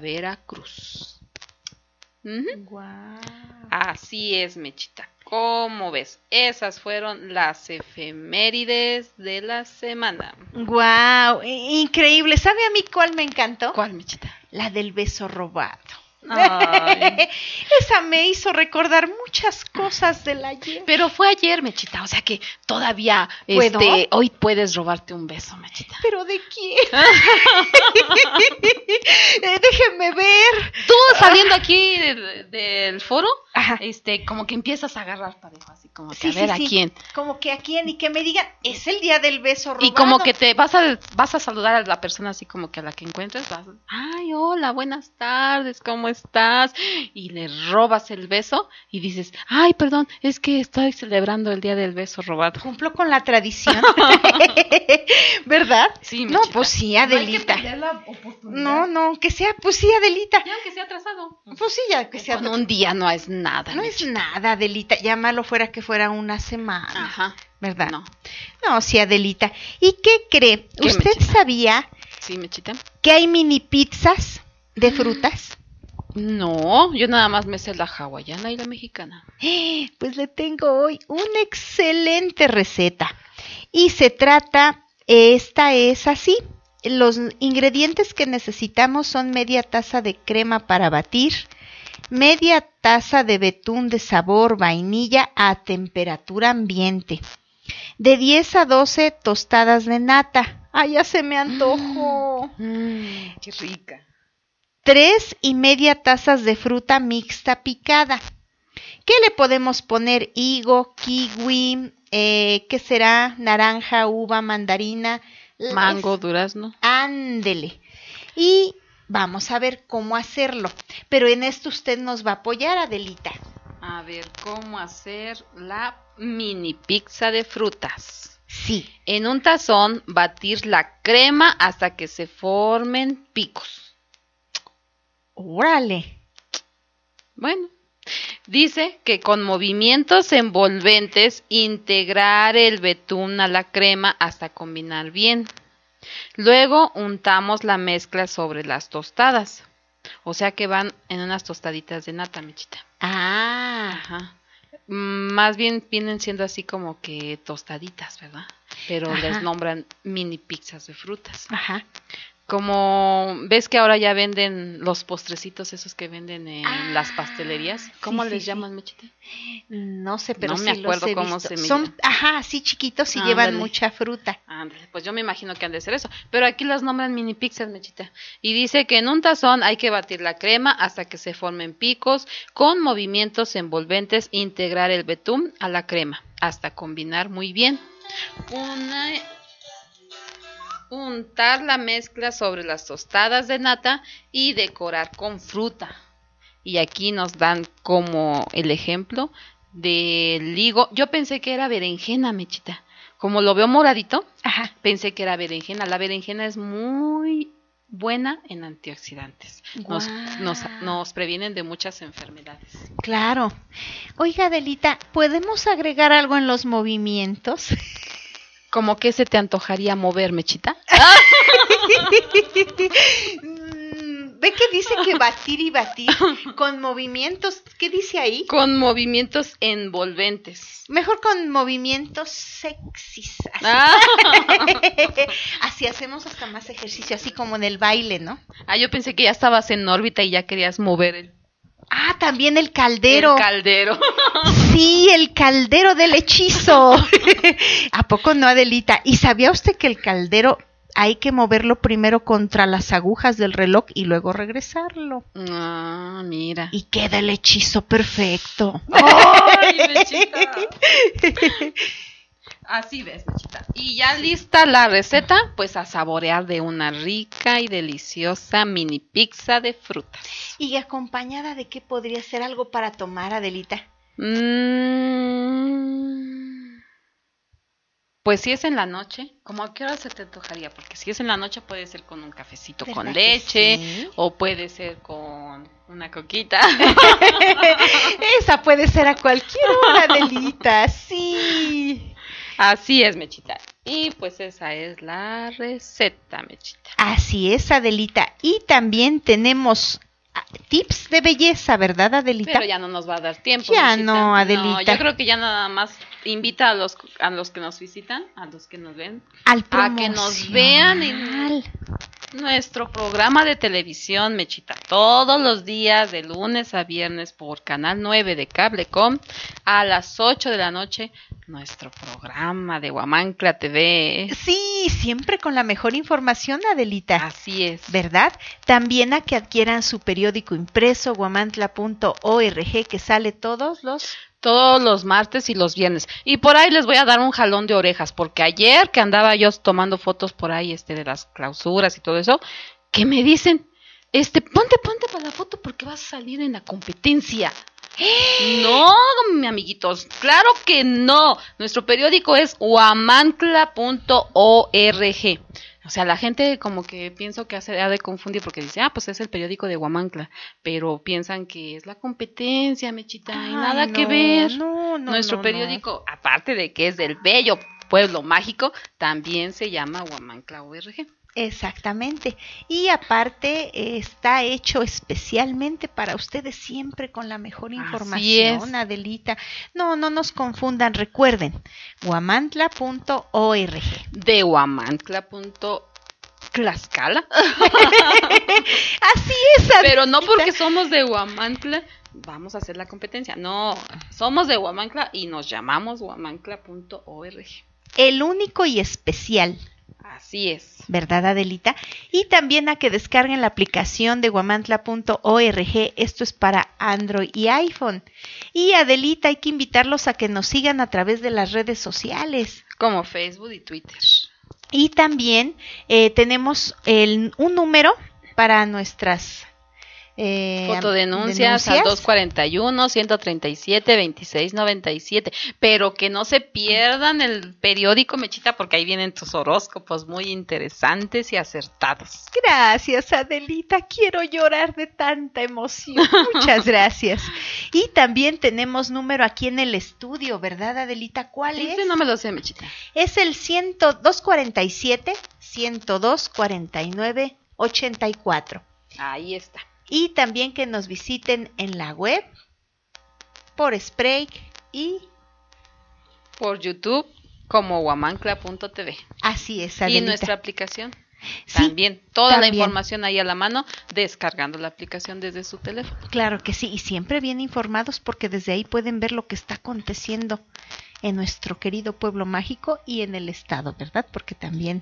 Así es, Mechita. ¿Cómo ves? Esas fueron las efemérides de la semana. Wow, increíble. ¿Sabe a mí cuál me encantó? ¿Cuál, Mechita? La del beso robado. Ay. [laughs] Esa me hizo recordar muchas cosas del ayer. Pero fue ayer, Mechita, o sea que todavía ¿Puedo? este, hoy puedes robarte un beso, Mechita. ¿Pero de quién? [laughs] Eh, Déjenme ver. Tú saliendo aquí de- de- del foro, Ajá. este, como que empiezas a agarrar parejo, así como que Sí, a ver sí, a sí. quién. Como que a quién y que me digan, es el día del beso robado. Y como que te vas a, vas a saludar a la persona así como que a la que encuentres, vas, ay, hola, buenas tardes, ¿cómo estás? Y le robas el beso y dices, ay, perdón, es que estoy celebrando el día del beso robado. Cumplo con la tradición. [laughs] ¿Verdad? Sí, No, pues sí, No hay que Adelita. perder la oportunidad. No, no, que sea, pues sí, Adelita. Y aunque sea atrasado. Pues sí, ya que sea. Con un día no es nada. No es nada, Adelita. Ya malo fuera que fuera una semana. Ajá. ¿Verdad? No. No, sí, Adelita. ¿Y qué cree? ¿Qué, ¿Usted Mechita? sabía Sí, Mechita. que hay mini pizzas de frutas? No, yo nada más me sé la hawaiana y la mexicana. [gasps] Pues le tengo hoy una excelente receta. Y se trata, esta es así. Los ingredientes que necesitamos son media taza de crema para batir, media taza de betún de sabor vainilla a temperatura ambiente, de 10 a 12 tostadas de nata. ¡Ay, ya se me antojó! Mmm, qué rica. Tres y media tazas de fruta mixta picada. ¿Qué le podemos poner? Higo, kiwi, eh, ¿qué será? Naranja, uva, mandarina. Mango, durazno. ándele. Y vamos a ver cómo hacerlo. Pero en esto usted nos va a apoyar, Adelita. A ver, ¿cómo hacer la mini pizza de frutas? Sí. En un tazón, batir la crema hasta que se formen picos. Órale. Bueno, dice que con movimientos envolventes integrar el betún a la crema hasta combinar bien. Luego untamos la mezcla sobre las tostadas. O sea que van en unas tostaditas de nata, Michita. Ah. Ajá. Mm, Más bien vienen siendo así como que tostaditas, ¿verdad? Pero les nombran mini pizzas de frutas. Ajá. Como ves que ahora ya venden los postrecitos esos que venden en Ah, las pastelerías. ¿Cómo sí, les sí, sí. llaman, Mechita? No sé, pero No sí me los acuerdo he cómo visto. se Son, miran. ajá, así chiquitos y llevan Ándale. mucha fruta. Ándale, pues yo me imagino que han de ser eso. Pero aquí las nombran mini pizzas, Mechita. Y dice que en un tazón hay que batir la crema hasta que se formen picos con movimientos envolventes, integrar el betún a la crema hasta combinar muy bien. Una untar la mezcla sobre las tostadas de nata y decorar con fruta. Y aquí nos dan como el ejemplo del higo. Yo pensé que era berenjena, Mechita. Como lo veo moradito, Ajá. pensé que era berenjena. La berenjena es muy buena en antioxidantes. Nos, nos, nos previenen de muchas enfermedades. Claro. Oiga, Adelita, ¿podemos agregar algo en los movimientos? [laughs] ¿Cómo que se te antojaría mover, Mechita? Mm, ¿Ve que dice que batir y batir con movimientos? ¿Qué dice ahí? Con movimientos envolventes. Mejor con movimientos sexys. Así, Ah, [laughs] Así hacemos hasta más ejercicio, así como en el baile, ¿no? Ah, yo pensé que ya estabas en órbita y ya querías mover el, Ah, también el caldero. el caldero. [laughs] Sí, el caldero del hechizo. [laughs] ¿A poco no, Adelita? ¿Y sabía usted que el caldero hay que moverlo primero contra las agujas del reloj y luego regresarlo? Ah, mira. Y queda el hechizo perfecto. [laughs] Así ves, Mechita. Y ya lista la receta, pues a saborear de una rica y deliciosa mini pizza de frutas. ¿Y acompañada de qué podría ser algo para tomar, Adelita? Mm, Pues si es en la noche, ¿cómo a qué hora se te antojaría? Porque si es en la noche puede ser con un cafecito con ¿Verdad que leche sí? o puede ser con una coquita. [laughs] Esa puede ser a cualquier hora, [laughs] Adelita. Sí. Así es, Mechita. Y pues esa es la receta, Mechita. Así es, Adelita. Y también tenemos ah, tips de belleza, ¿verdad, Adelita? Pero ya no nos va a dar tiempo. Ya Mechita. no, Adelita. yo creo que ya nada más invita a los a los que nos visitan, a los que nos ven, Al a que nos vean en. Nuestro programa de televisión, Mechita, todos los días de lunes a viernes por Canal 9 de Cablecom a las 8 de la noche, nuestro programa de Huamancla TV. Sí, siempre con la mejor información, Adelita. Así es. ¿Verdad? También a que adquieran su periódico impreso guamantla.org que sale todos los Todos los martes y los viernes. Y por ahí les voy a dar un jalón de orejas, porque ayer que andaba yo tomando fotos por ahí este de las clausuras y todo eso, que me dicen, este, ponte, ponte para la foto porque vas a salir en la competencia. [gasps] No, mi amiguitos, claro que no. Nuestro periódico es huamancla.org. O sea, la gente como que pienso que hace, ha de confundir porque dice, ah, pues es el periódico de Huamancla, pero piensan que es la competencia, Mechita, y nada que ver. no, no, Nuestro periódico, aparte de que es del bello pueblo mágico, también se llama Huamancla ORG. Exactamente. Y aparte eh, está hecho especialmente para ustedes siempre con la mejor información. Adelita. No, no nos confundan, recuerden, guamantla.org. De Huamancla.tlaxcala. [laughs] Así es, Adelita. Pero no porque somos de Huamancla, vamos a hacer la competencia. No, somos de Huamancla y nos llamamos huamancla.org. el único y especial. Así es. ¿verdad, Adelita? Y también a que descarguen la aplicación de guamantla.org. Esto es para Android y iPhone. Y Adelita, hay que invitarlos a que nos sigan a través de las redes sociales. Como Facebook y Twitter. Y también eh, tenemos el- un número para nuestras eh, Fotodenuncias al denuncias. 241-137-2697. Pero que no se pierdan el periódico, Mechita, porque ahí vienen tus horóscopos muy interesantes y acertados. Gracias, Adelita. Quiero llorar de tanta emoción. Muchas [laughs] gracias. Y también tenemos número aquí en el estudio, ¿verdad, Adelita? ¿Cuál es? Ese no me lo sé, Mechita. Es el 10247 10249 84. Ahí está. Y también que nos visiten en la web por Spray y Por YouTube como huamancla.tv. así es, Y Adelita. nuestra aplicación. Sí, También, toda la información ahí a la mano, descargando la aplicación desde su teléfono. Claro que sí, y siempre bien informados porque desde ahí pueden ver lo que está aconteciendo en nuestro querido pueblo mágico y en el estado, ¿verdad? Porque también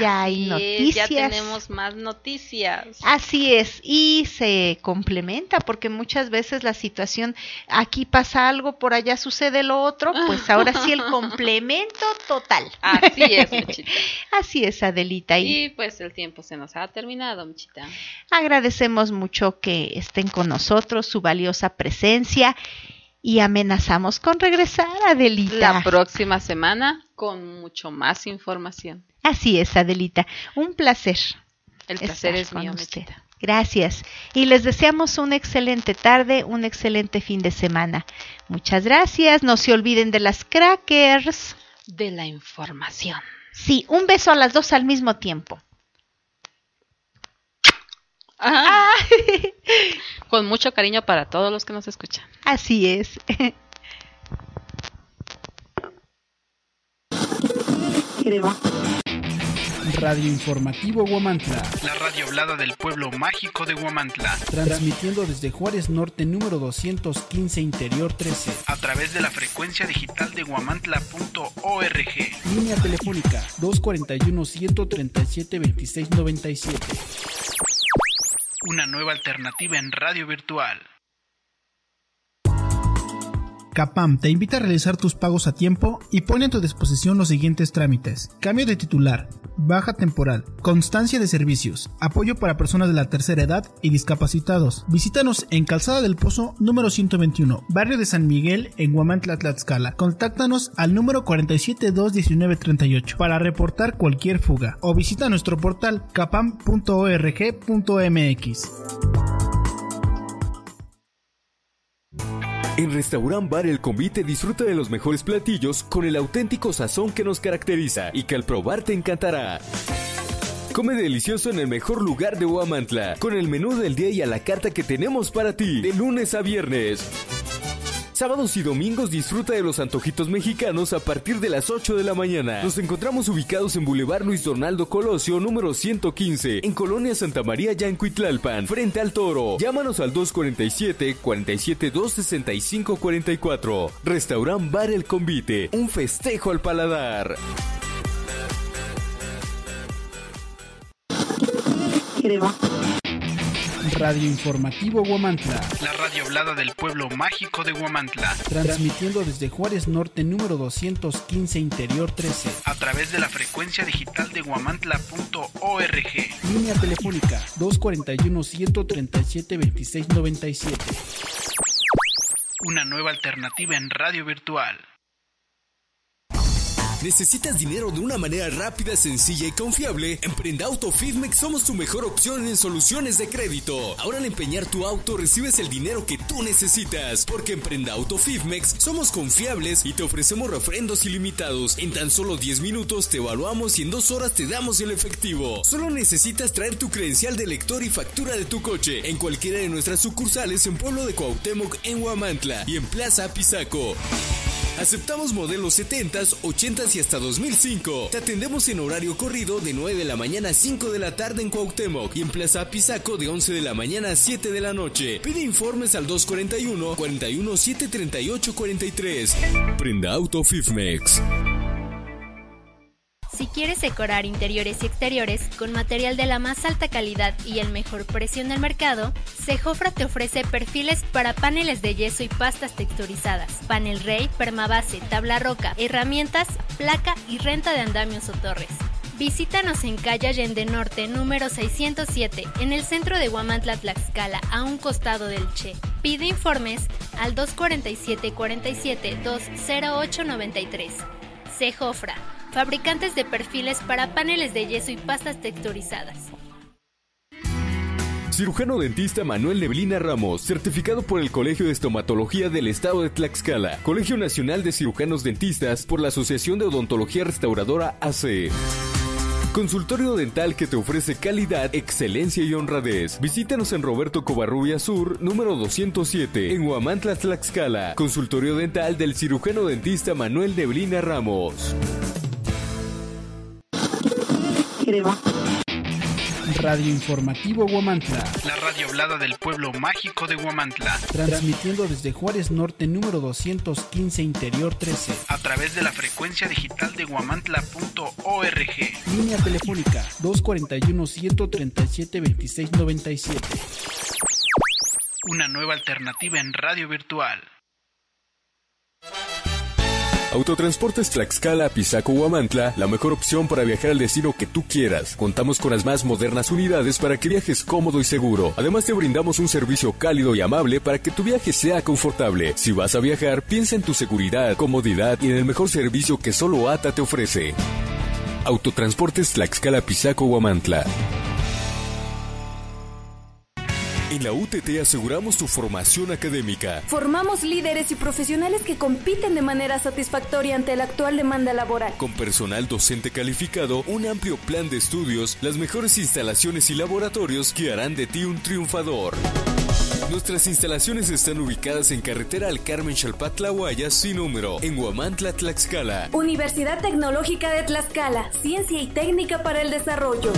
ya hay es, noticias. ya tenemos más noticias. Así es, y se complementa porque muchas veces la situación, aquí pasa algo, por allá sucede lo otro, pues ahora sí el [laughs] complemento total. Así es, Mechita. [laughs] Así es, Adelita, y Y pues el tiempo se nos ha terminado, Mechita. agradecemos mucho que estén con nosotros, su valiosa presencia y amenazamos con regresar, Adelita. La próxima semana con mucho más información. Así es, Adelita, un placer. El placer es mío, usted. Gracias. Y les deseamos una excelente tarde, un excelente fin de semana. Muchas gracias. No se olviden de las crackers. De la información. Sí, un beso a las dos al mismo tiempo. Ajá. Con mucho cariño para todos los que nos escuchan. Así es. Radio Informativo Guamantla, La radio hablada del pueblo mágico de Huamantla. transmitiendo desde Juárez Norte número 215 Interior 13, A través de la frecuencia digital de guamantla.org. línea telefónica 241 137 2697. Una nueva alternativa en radio virtual. Capam te invita a realizar tus pagos a tiempo y pone a tu disposición los siguientes trámites. Cambio de titular, baja temporal, constancia de servicios, apoyo para personas de la tercera edad y discapacitados. Visítanos en Calzada del Pozo número 121, barrio de San Miguel en Huamantla, Tlaxcala. Contáctanos al número 4721938 para reportar cualquier fuga o visita nuestro portal capam.org.mx. En Restaurant Bar El Convite disfruta de los mejores platillos con el auténtico sazón que nos caracteriza y que al probar te encantará. Come delicioso en el mejor lugar de Huamantla, con el menú del día y a la carta que tenemos para ti, de lunes a viernes. Sábados y domingos disfruta de los antojitos mexicanos a partir de las 8 de la mañana. Nos encontramos ubicados en Boulevard Luis Donaldo Colosio, número 115, en Colonia Santa María, Yancuitlalpan, frente al Toro. Llámanos al 247-472-6544. Restaurant Bar El Convite, un festejo al paladar. Radio Informativo Guamantla. La radio hablada del pueblo mágico de Huamantla. transmitiendo desde Juárez Norte número 215 Interior 13, A través de la frecuencia digital de guamantla.org. línea telefónica 241 137 2697. Una nueva alternativa en radio virtual. ¿Necesitas dinero de una manera rápida, sencilla y confiable? En Prenda Auto Fidmex somos tu mejor opción en soluciones de crédito. Ahora al empeñar tu auto recibes el dinero que tú necesitas. Porque en Prenda Auto Fidmex somos confiables y te ofrecemos refrendos ilimitados. En tan solo 10 minutos te evaluamos y en 2 horas te damos el efectivo. Solo necesitas traer tu credencial de lector y factura de tu coche en cualquiera de nuestras sucursales en Pueblo de Cuauhtémoc, en Huamantla y en Plaza Pisaco. Aceptamos modelos 70s, 80s y hasta 2005. Te atendemos en horario corrido de 9 de la mañana a 5 de la tarde en Cuauhtémoc y en Plaza Pisaco de 11 de la mañana a 7 de la noche. Pide informes al 241 41 738 43. Prenda Auto Fifmex. Si quieres decorar interiores y exteriores con material de la más alta calidad y el mejor precio en el mercado, Sejofra te ofrece perfiles para paneles de yeso y pastas texturizadas, panel rey, permabase, tabla roca, herramientas, placa y renta de andamios o torres. Visítanos en calle Allende Norte, número 607, en el centro de Huamantla, Tlaxcala, a un costado del Che. Pide informes al 247-47-20893. Cejofra, fabricantes de perfiles para paneles de yeso y pastas texturizadas. Cirujano dentista Manuel Neblina Ramos, certificado por el Colegio de Estomatología del Estado de Tlaxcala, Colegio Nacional de Cirujanos Dentistas por la Asociación de Odontología Restauradora AC. Consultorio dental que te ofrece calidad, excelencia y honradez. Visítanos en Roberto Covarrubia Sur, número 207, en Huamantla, Tlaxcala. Consultorio dental del cirujano dentista Manuel Neblina Ramos. Radio Informativo Guamantla, La radio hablada del pueblo mágico de Huamantla. transmitiendo desde Juárez Norte número 215 Interior 13, A través de la frecuencia digital de guamantla.org. línea telefónica 241 137 2697. Una nueva alternativa en radio virtual. Autotransportes Tlaxcala, Pisaco, Huamantla, la mejor opción para viajar al destino que tú quieras. Contamos con las más modernas unidades para que viajes cómodo y seguro. Además te brindamos un servicio cálido y amable para que tu viaje sea confortable. Si vas a viajar, piensa en tu seguridad, comodidad y en el mejor servicio que solo ATA te ofrece. Autotransportes Tlaxcala, Pisaco, Huamantla. En la UTT aseguramos tu formación académica. Formamos líderes y profesionales que compiten de manera satisfactoria ante la actual demanda laboral. Con personal docente calificado, un amplio plan de estudios, las mejores instalaciones y laboratorios que harán de ti un triunfador. Nuestras instalaciones están ubicadas en carretera al Carmen Chalpatlahuaya sin número, en Huamantla, Tlaxcala. Universidad Tecnológica de Tlaxcala, Ciencia y Técnica para el Desarrollo.